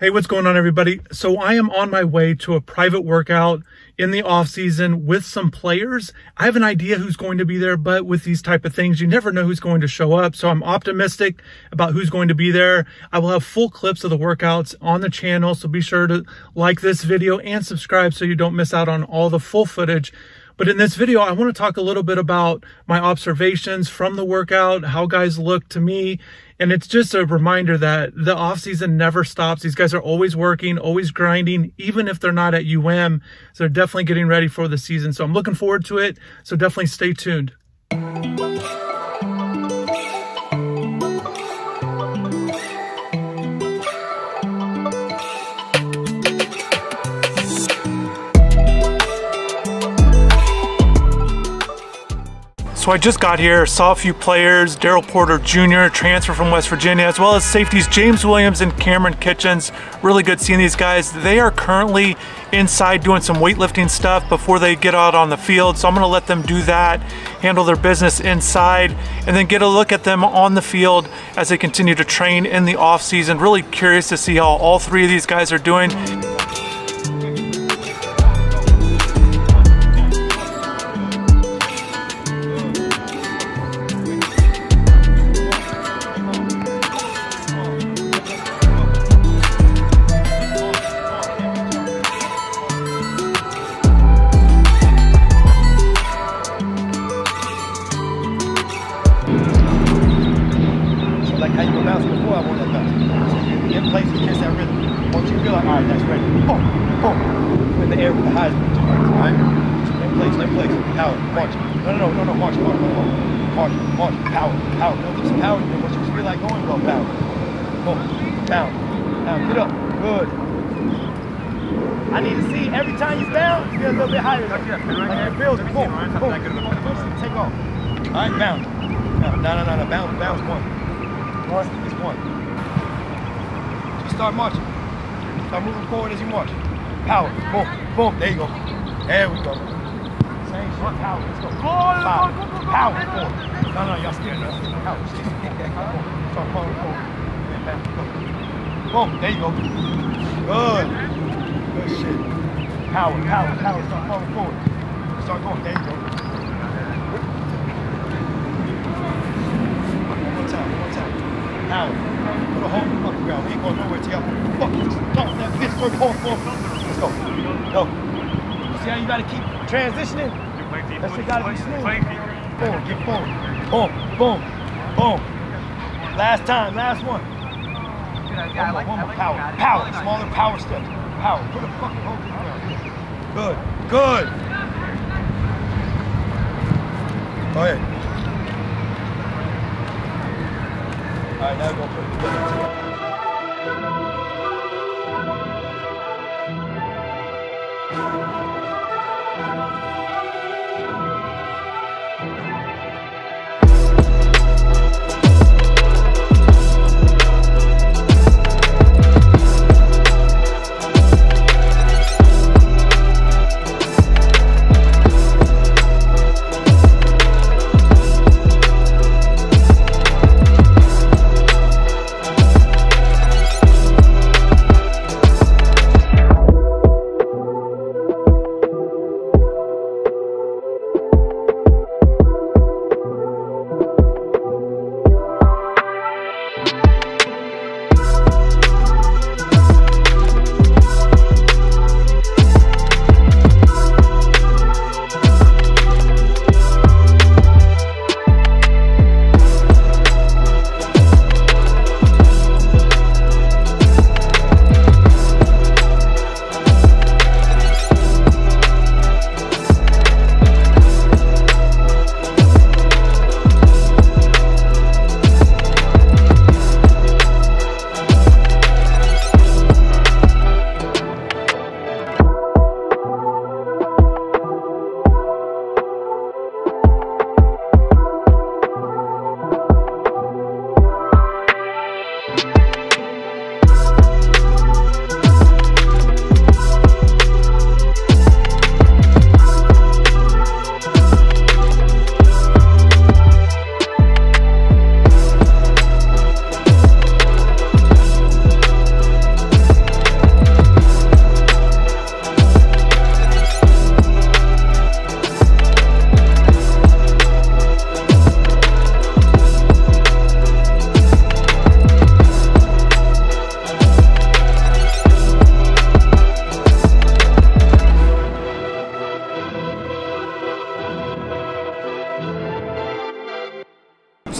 Hey, what's going on everybody? So I am on my way to a private workout in the off season with some players. I have an idea who's going to be there, but with these type of things, you never know who's going to show up. So I'm optimistic about who's going to be there. I will have full clips of the workouts on the channel. So be sure to like this video and subscribe so you don't miss out on all the full footage. But in this video, I want to talk a little bit about my observations from the workout, how guys look to me. And it's just a reminder that the off season never stops. These guys are always working, always grinding, even if they're not at UM. So they're definitely getting ready for the season. So I'm looking forward to it. So definitely stay tuned. So I just got here, saw a few players, Daryl Porter Jr., transfer from West Virginia, as well as safeties James Williams and Kamren Kinchens. Really good seeing these guys. They are currently inside doing some weightlifting stuff before they get out on the field. So I'm gonna let them do that, handle their business inside, and then get a look at them on the field as they continue to train in the off season. Really curious to see how all three of these guys are doing. Like how you were bouncing before, I want that bounce. So in place and catch that rhythm. Once you feel like, all right, that's ready. Boom, boom. In the air with the highs. All right? In place, in place. Power, march. No, no, no, no, no, march, march, march. March, march, power, power. Build up some power. And once you feel like going, go power. Boom, down, down. Get up. Good. I need to see every time you down, you get a little bit higher. Like, like it feels. Boom, boom. Take off. All right, bounce. No, no, no, no, bounce, bounce one. One is one. Just start marching. Start moving forward as you march. Power. Boom. Boom. There you go. There we go. Same shit. Power. Let's go. Five. Power. Four. No, no, y'all scared. Power. Start forward. And back. Go. Boom. There you go. Good. Good shit. Power. Power. Power. Start falling forward. Start going. There you go. One more time. One more time. Power. Put a hole in the fucking ground. We ain't going nowhere till y'all fucking start that bitch for hole for Let's go. Go. See how you gotta keep transitioning? That shit gotta be smooth. Boom, get forward. Boom, boom, boom. Last time, last one. One more, one more. Power, power. Smaller power steps. Power. Put a fucking hole in the ground. Good, good. Go ahead. All right, now go put it together.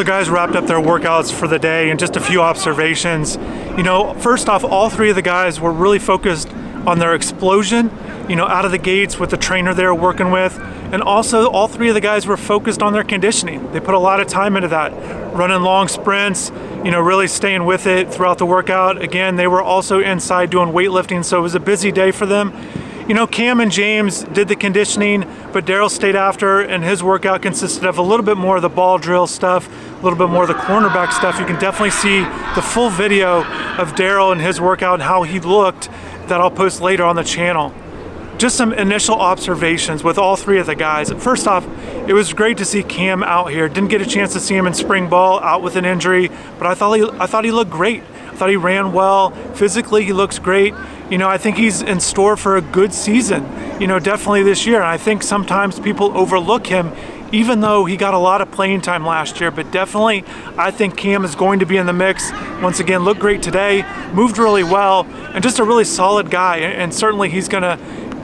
The guys wrapped up their workouts for the day and just a few observations. You know, first off, all three of the guys were really focused on their explosion, you know, out of the gates with the trainer they were working with. And also, all three of the guys were focused on their conditioning. They put a lot of time into that, running long sprints, you know, really staying with it throughout the workout. Again, they were also inside doing weightlifting, so it was a busy day for them. You know, Cam and James did the conditioning, but Daryl stayed after, and his workout consisted of a little bit more of the ball drill stuff, a little bit more of the cornerback stuff. You can definitely see the full video of Daryl and his workout and how he looked that I'll post later on the channel just some initial observations with all three of the guys. First off, it was great to see Cam out here. Didn't get a chance to see him in spring ball, out with an injury, but I thought he, I thought he looked great. Thought he ran well. Physically, he looks great. You know, I think he's in store for a good season, you know, definitely this year. And I think sometimes people overlook him even though he got a lot of playing time last year. But definitely, I think Cam is going to be in the mix. Once again, looked great today, moved really well, and just a really solid guy. And certainly, he's going to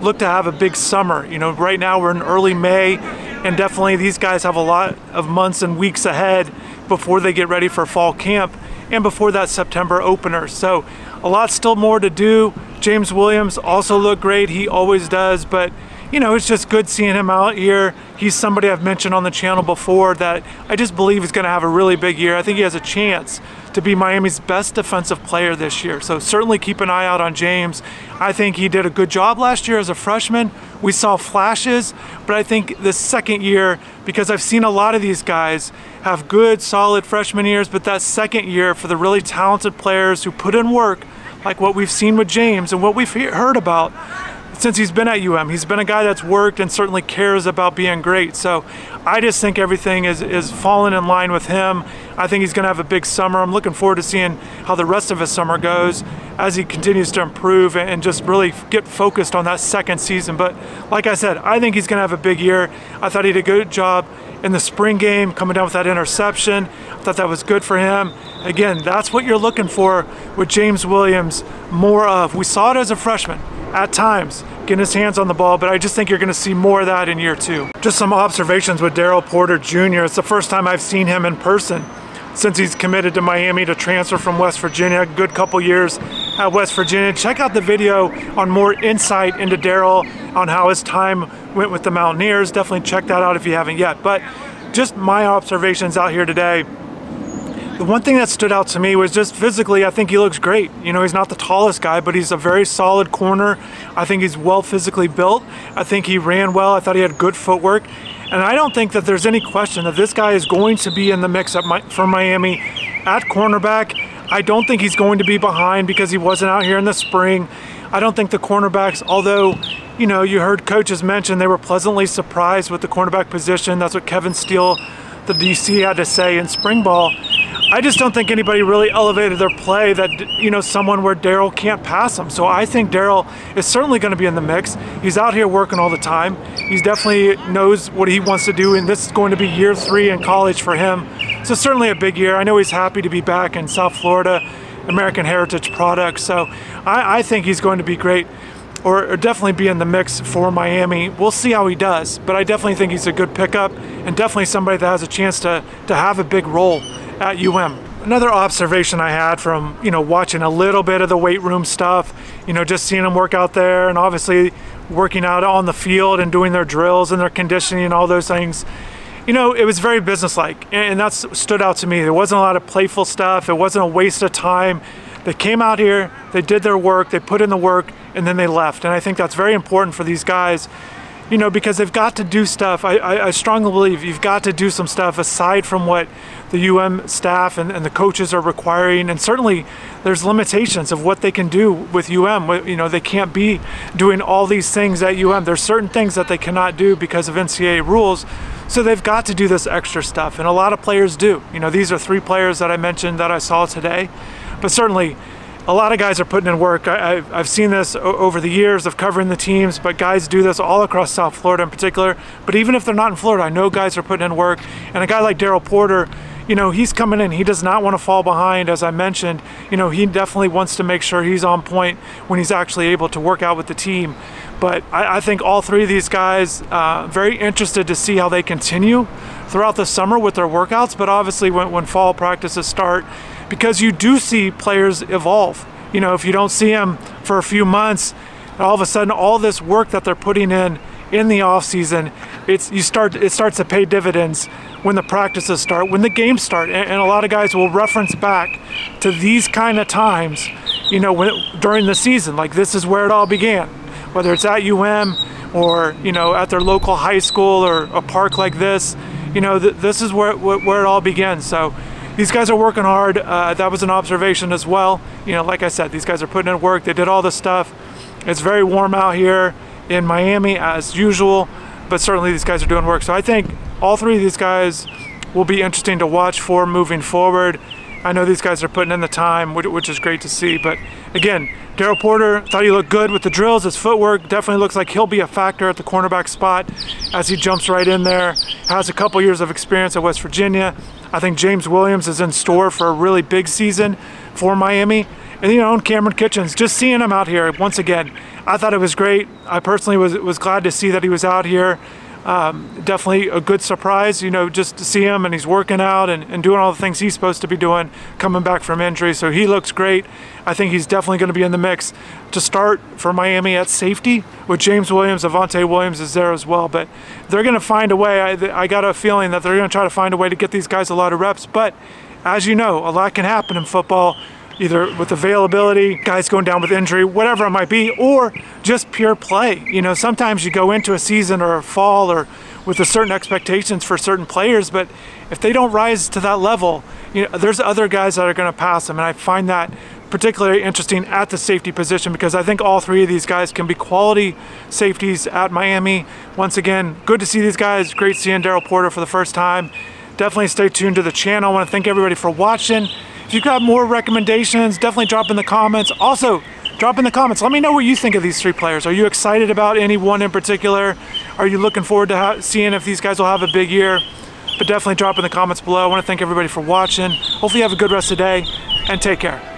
look to have a big summer. You know, right now we're in early May, and definitely these guys have a lot of months and weeks ahead before they get ready for fall camp and before that September opener. So a lot still more to do. James Williams also looked great. He always does, but you know, it's just good seeing him out here. He's somebody I've mentioned on the channel before that I just believe is going to have a really big year. I think he has a chance to be Miami's best defensive player this year. So certainly keep an eye out on James. I think he did a good job last year as a freshman. We saw flashes, but I think the second year, because I've seen a lot of these guys have good, solid freshman years, but that second year for the really talented players who put in work, like what we've seen with James and what we've heard about, since he's been at UM. He's been a guy that's worked and certainly cares about being great. So I just think everything is, is falling in line with him. I think he's going to have a big summer. I'm looking forward to seeing how the rest of his summer goes as he continues to improve and just really get focused on that second season. But like I said, I think he's going to have a big year. I thought he did a good job in the spring game coming down with that interception. I thought that was good for him. Again, that's what you're looking for with James Williams more of. We saw it as a freshman at times getting his hands on the ball, but I just think you're going to see more of that in year two. Just some observations with Daryl Porter Jr. It's the first time I've seen him in person since he's committed to Miami to transfer from West Virginia. A good couple years at West Virginia. Check out the video on more insight into Daryl on how his time went with the Mountaineers. Definitely check that out if you haven't yet. But just my observations out here today the one thing that stood out to me was just physically, I think he looks great. You know, he's not the tallest guy, but he's a very solid corner. I think he's well physically built. I think he ran well. I thought he had good footwork. And I don't think that there's any question that this guy is going to be in the mix my, for Miami at cornerback. I don't think he's going to be behind because he wasn't out here in the spring. I don't think the cornerbacks, although, you know, you heard coaches mention they were pleasantly surprised with the cornerback position. That's what Kevin Steele, the DC, had to say in spring ball. I just don't think anybody really elevated their play that, you know, someone where Daryl can't pass him. So I think Daryl is certainly going to be in the mix. He's out here working all the time. He definitely knows what he wants to do, and this is going to be year three in college for him. So certainly a big year. I know he's happy to be back in South Florida, American Heritage product. So I, I think he's going to be great. Or, or, definitely be in the mix for Miami. We'll see how he does, but I definitely think he's a good pickup and definitely somebody that has a chance to, to have a big role at UM. Another observation I had from, you know, watching a little bit of the weight room stuff, you know, just seeing them work out there and obviously working out on the field and doing their drills and their conditioning and all those things. You know, it was very businesslike and that stood out to me. There wasn't a lot of playful stuff. It wasn't a waste of time. They came out here, they did their work, they put in the work, and then they left. And I think that's very important for these guys you know, because they've got to do stuff. I, I, I, strongly believe you've got to do some stuff aside from what the UM staff and, and, the coaches are requiring. And certainly there's limitations of what they can do with UM. You know, they can't be doing all these things at UM. There's certain things that they cannot do because of NCAA rules. So they've got to do this extra stuff. And a lot of players do. You know, these are three players that I mentioned that I saw today. But certainly a lot of guys are putting in work. I, have seen this over the years of covering the teams, but guys do this all across South Florida in particular. But even if they're not in Florida, I know guys are putting in work. And a guy like Daryl Porter, you know, he's coming in. He does not want to fall behind, as I mentioned. You know, he definitely wants to make sure he's on point when he's actually able to work out with the team. But I, I think all three of these guys, uh, very interested to see how they continue throughout the summer with their workouts, but obviously when, when fall practices start, because you do see players evolve. You know, if you don't see them for a few months, all of a sudden all this work that they're putting in in the off season, it's you start it starts to pay dividends when the practices start, when the games start, and, and a lot of guys will reference back to these kind of times, you know, when during the season, like this is where it all began, whether it's at UM or you know at their local high school or a park like this, you know, th this is where where it all begins. So these guys are working hard. Uh, that was an observation as well. You know, like I said, these guys are putting in work. They did all this stuff. It's very warm out here in Miami as usual, but certainly these guys are doing work. So I think all three of these guys will be interesting to watch for moving forward. I know these guys are putting in the time, which is great to see. But again, Daryl Porter thought he looked good with the drills. His footwork definitely looks like he'll be a factor at the cornerback spot as he jumps right in there. Has a couple years of experience at West Virginia. I think James Williams is in store for a really big season for Miami. And you know, Kamren Kinchens, just seeing him out here once again, I thought it was great. I personally was was glad to see that he was out here. Um, definitely a good surprise, you know, just to see him and he's working out and, and doing all the things he's supposed to be doing coming back from injury. So he looks great. I think he's definitely going to be in the mix to start for Miami at safety with James Williams. Avantae Williams is there as well, but they're going to find a way. I, I got a feeling that they're going to try to find a way to get these guys a lot of reps. But as you know, a lot can happen in football either with availability, guys going down with injury, whatever it might be, or just pure play. You know, sometimes you go into a season or a fall or with a certain expectations for certain players, but if they don't rise to that level, you know, there's other guys that are going to pass them, and I find that particularly interesting at the safety position because I think all three of these guys can be quality safeties at Miami. Once again, good to see these guys. Great seeing Daryl Porter for the first time. Definitely stay tuned to the channel. I want to thank everybody for watching. If you've got more recommendations, definitely drop in the comments. Also, drop in the comments. Let me know what you think of these three players. Are you excited about any one in particular? Are you looking forward to seeing if these guys will have a big year? But definitely drop in the comments below. I want to thank everybody for watching. Hopefully you have a good rest of the day and take care.